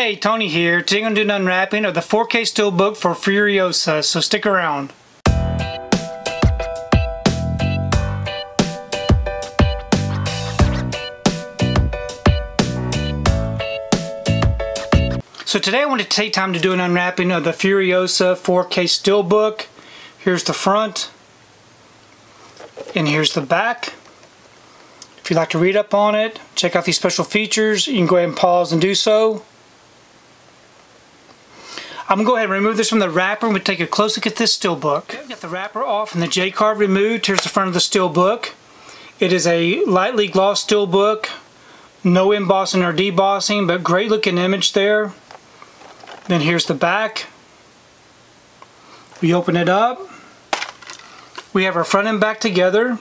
Hey, Tony here. Today I'm going to do an unwrapping of the 4K Steelbook for Furiosa, so stick around. So today I want to take time to do an unwrapping of the Furiosa 4K Steelbook. Here's the front, and here's the back. If you'd like to read up on it, check out these special features, you can go ahead and pause and do so. I'm going to go ahead and remove this from the wrapper and we'll take a close look at this steelbook. Okay, get the wrapper off and the J card removed. Here's the front of the steel book. It is a lightly glossed steelbook. No embossing or debossing, but great looking image there. Then here's the back. We open it up. We have our front and back together.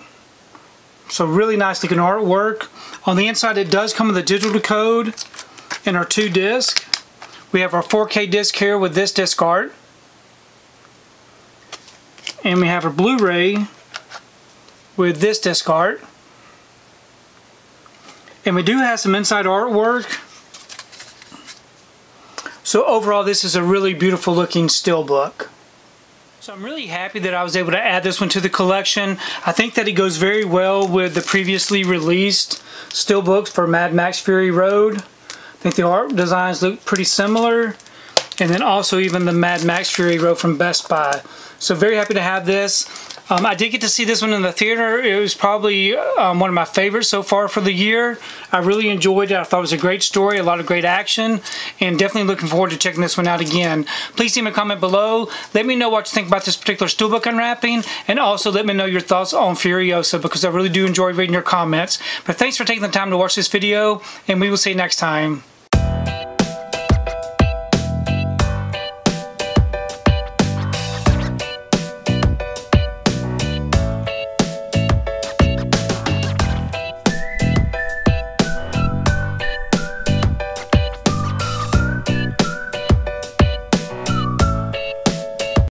So really nice looking artwork. On the inside it does come with a digital code and our two discs. We have our 4K disc here with this disc art. And we have our Blu-ray with this disc art. And we do have some inside artwork. So overall this is a really beautiful looking steelbook. So I'm really happy that I was able to add this one to the collection. I think that it goes very well with the previously released steelbooks for Mad Max Fury Road. I think the art designs look pretty similar. And then also even the Mad Max Fury Road from Best Buy. So very happy to have this. Um, I did get to see this one in the theater. It was probably um, one of my favorites so far for the year. I really enjoyed it. I thought it was a great story, a lot of great action, and definitely looking forward to checking this one out again. Please leave me a comment below. Let me know what you think about this particular steelbook unwrapping, and also let me know your thoughts on Furiosa because I really do enjoy reading your comments. But thanks for taking the time to watch this video, and we will see you next time.